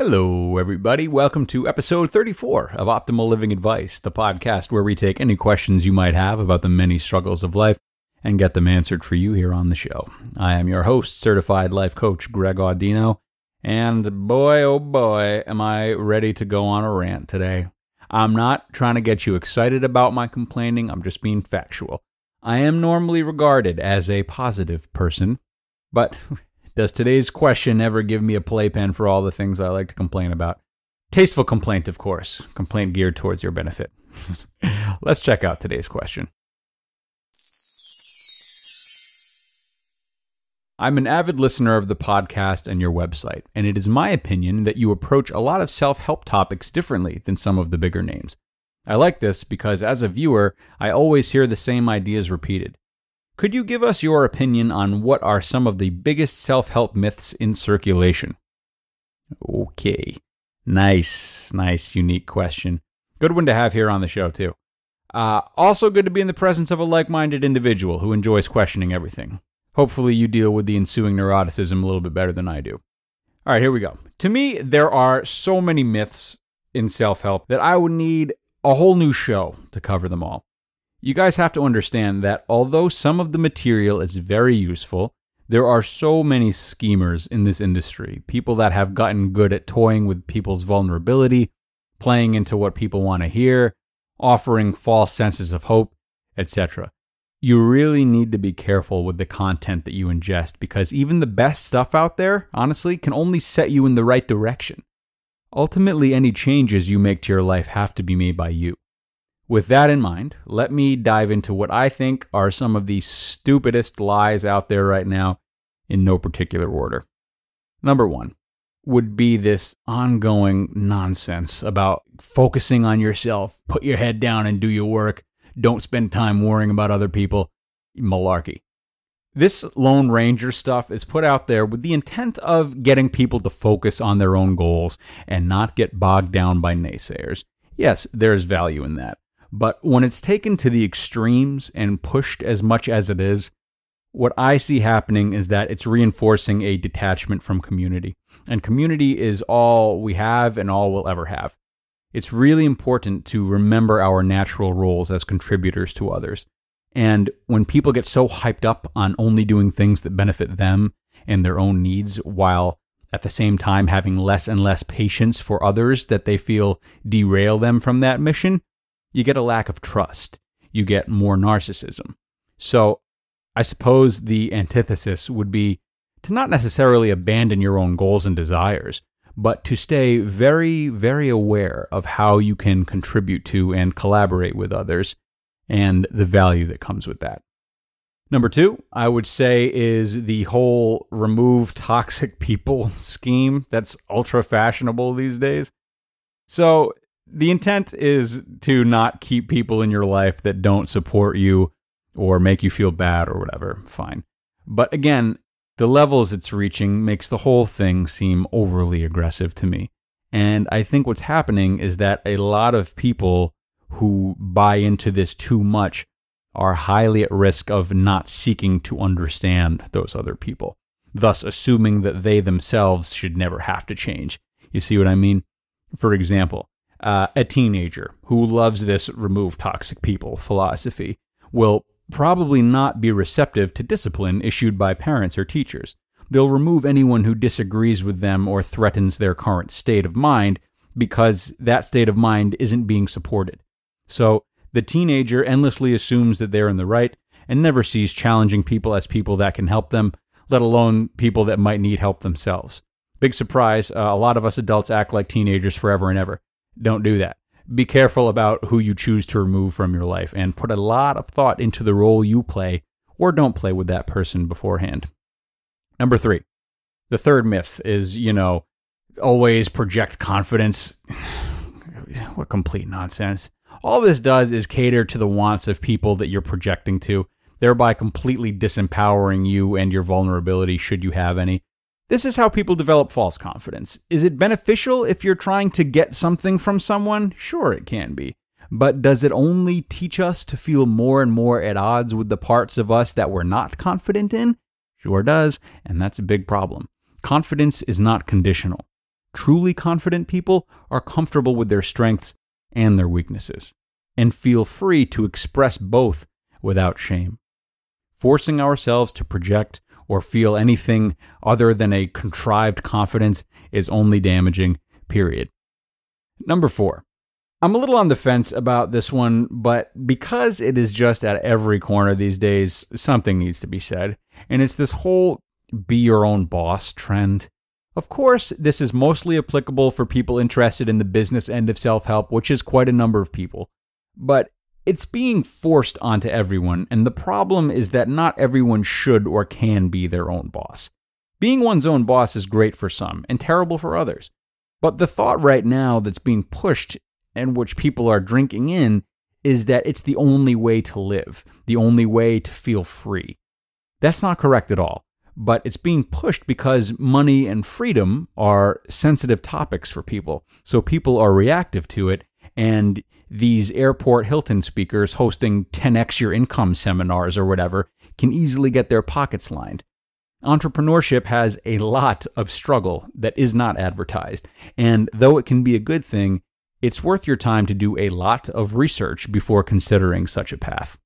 Hello, everybody. Welcome to episode 34 of Optimal Living Advice, the podcast where we take any questions you might have about the many struggles of life and get them answered for you here on the show. I am your host, certified life coach Greg Audino, and boy, oh boy, am I ready to go on a rant today. I'm not trying to get you excited about my complaining, I'm just being factual. I am normally regarded as a positive person, but does today's question ever give me a playpen for all the things I like to complain about? Tasteful complaint, of course, complaint geared towards your benefit. Let's check out today's question. I'm an avid listener of the podcast and your website, and it is my opinion that you approach a lot of self help topics differently than some of the bigger names. I like this because as a viewer, I always hear the same ideas repeated. Could you give us your opinion on what are some of the biggest self help myths in circulation? Okay. Nice, nice, unique question. Good one to have here on the show, too. Uh, also, good to be in the presence of a like minded individual who enjoys questioning everything. Hopefully, you deal with the ensuing neuroticism a little bit better than I do. All right, here we go. To me, there are so many myths in self help that I would need a whole new show to cover them all. You guys have to understand that although some of the material is very useful, there are so many schemers in this industry, people that have gotten good at toying with people's vulnerability, playing into what people want to hear, offering false senses of hope, etc. You really need to be careful with the content that you ingest because even the best stuff out there, honestly, can only set you in the right direction. Ultimately, any changes you make to your life have to be made by you. With that in mind, let me dive into what I think are some of the stupidest lies out there right now in no particular order. Number one would be this ongoing nonsense about focusing on yourself, put your head down and do your work, don't spend time worrying about other people. Malarkey. This Lone Ranger stuff is put out there with the intent of getting people to focus on their own goals and not get bogged down by naysayers. Yes, there's value in that. But when it's taken to the extremes and pushed as much as it is, what I see happening is that it's reinforcing a detachment from community. And community is all we have and all we'll ever have. It's really important to remember our natural roles as contributors to others. And when people get so hyped up on only doing things that benefit them and their own needs, while at the same time having less and less patience for others that they feel derail them from that mission, you get a lack of trust. You get more narcissism. So I suppose the antithesis would be to not necessarily abandon your own goals and desires, but to stay very, very aware of how you can contribute to and collaborate with others and the value that comes with that. Number two, I would say, is the whole remove toxic people scheme that's ultra fashionable these days. So the intent is to not keep people in your life that don't support you or make you feel bad or whatever. Fine. But again, the levels it's reaching makes the whole thing seem overly aggressive to me. And I think what's happening is that a lot of people who buy into this too much are highly at risk of not seeking to understand those other people, thus assuming that they themselves should never have to change. You see what I mean? For example, uh, a teenager who loves this remove toxic people philosophy will probably not be receptive to discipline issued by parents or teachers. They'll remove anyone who disagrees with them or threatens their current state of mind because that state of mind isn't being supported. So the teenager endlessly assumes that they're in the right and never sees challenging people as people that can help them, let alone people that might need help themselves. Big surprise, uh, a lot of us adults act like teenagers forever and ever. Don't do that. Be careful about who you choose to remove from your life and put a lot of thought into the role you play or don't play with that person beforehand. Number three, the third myth is, you know, always project confidence. what complete nonsense. All this does is cater to the wants of people that you're projecting to, thereby completely disempowering you and your vulnerability should you have any. This is how people develop false confidence. Is it beneficial if you're trying to get something from someone? Sure, it can be. But does it only teach us to feel more and more at odds with the parts of us that we're not confident in? Sure does, and that's a big problem. Confidence is not conditional. Truly confident people are comfortable with their strengths and their weaknesses, and feel free to express both without shame. Forcing ourselves to project or feel anything other than a contrived confidence is only damaging, period. Number four. I'm a little on the fence about this one, but because it is just at every corner these days, something needs to be said. And it's this whole be your own boss trend. Of course, this is mostly applicable for people interested in the business end of self help, which is quite a number of people. But it's being forced onto everyone, and the problem is that not everyone should or can be their own boss. Being one's own boss is great for some and terrible for others. But the thought right now that's being pushed and which people are drinking in is that it's the only way to live, the only way to feel free. That's not correct at all but it's being pushed because money and freedom are sensitive topics for people. So people are reactive to it. And these airport Hilton speakers hosting 10x your income seminars or whatever can easily get their pockets lined. Entrepreneurship has a lot of struggle that is not advertised. And though it can be a good thing, it's worth your time to do a lot of research before considering such a path.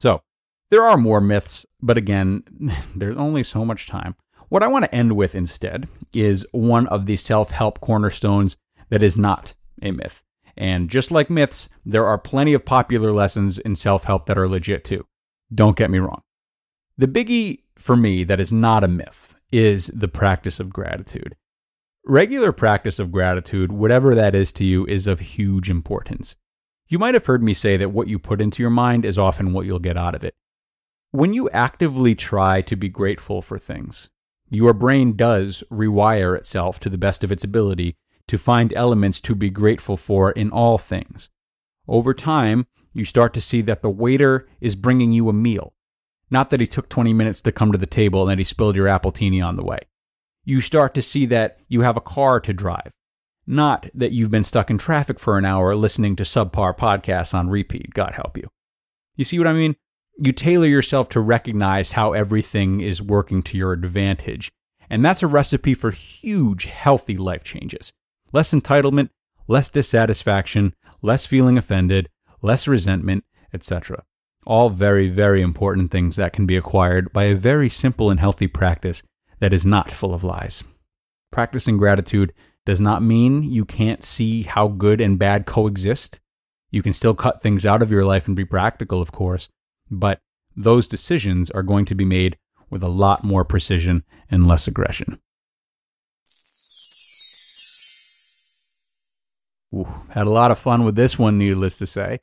So, there are more myths, but again, there's only so much time. What I want to end with instead is one of the self help cornerstones that is not a myth. And just like myths, there are plenty of popular lessons in self help that are legit too. Don't get me wrong. The biggie for me that is not a myth is the practice of gratitude. Regular practice of gratitude, whatever that is to you, is of huge importance. You might have heard me say that what you put into your mind is often what you'll get out of it. When you actively try to be grateful for things, your brain does rewire itself to the best of its ability to find elements to be grateful for in all things. Over time, you start to see that the waiter is bringing you a meal. Not that he took 20 minutes to come to the table and that he spilled your appletini on the way. You start to see that you have a car to drive. Not that you've been stuck in traffic for an hour listening to subpar podcasts on repeat, God help you. You see what I mean? you tailor yourself to recognize how everything is working to your advantage. And that's a recipe for huge, healthy life changes. Less entitlement, less dissatisfaction, less feeling offended, less resentment, etc. All very, very important things that can be acquired by a very simple and healthy practice that is not full of lies. Practicing gratitude does not mean you can't see how good and bad coexist. You can still cut things out of your life and be practical, of course, but those decisions are going to be made with a lot more precision and less aggression. Ooh, had a lot of fun with this one, needless to say.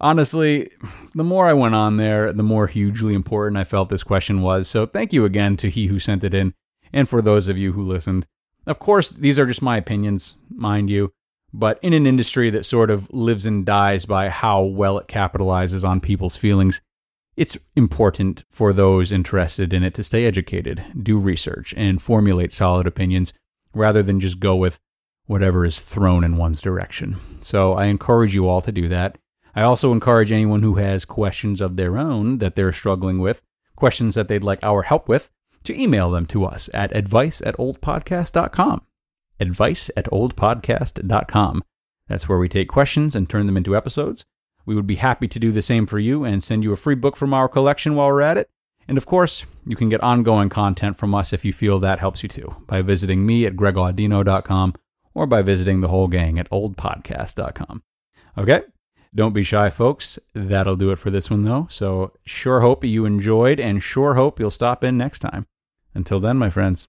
Honestly, the more I went on there, the more hugely important I felt this question was. So thank you again to he who sent it in, and for those of you who listened. Of course, these are just my opinions, mind you, but in an industry that sort of lives and dies by how well it capitalizes on people's feelings, it's important for those interested in it to stay educated, do research, and formulate solid opinions rather than just go with whatever is thrown in one's direction. So I encourage you all to do that. I also encourage anyone who has questions of their own that they're struggling with, questions that they'd like our help with, to email them to us at advice at oldpodcast.com. Advice at oldpodcast.com. That's where we take questions and turn them into episodes. We would be happy to do the same for you and send you a free book from our collection while we're at it. And of course, you can get ongoing content from us if you feel that helps you too by visiting me at gregaudino.com or by visiting the whole gang at oldpodcast.com. Okay? Don't be shy, folks. That'll do it for this one, though. So, sure hope you enjoyed and sure hope you'll stop in next time. Until then, my friends.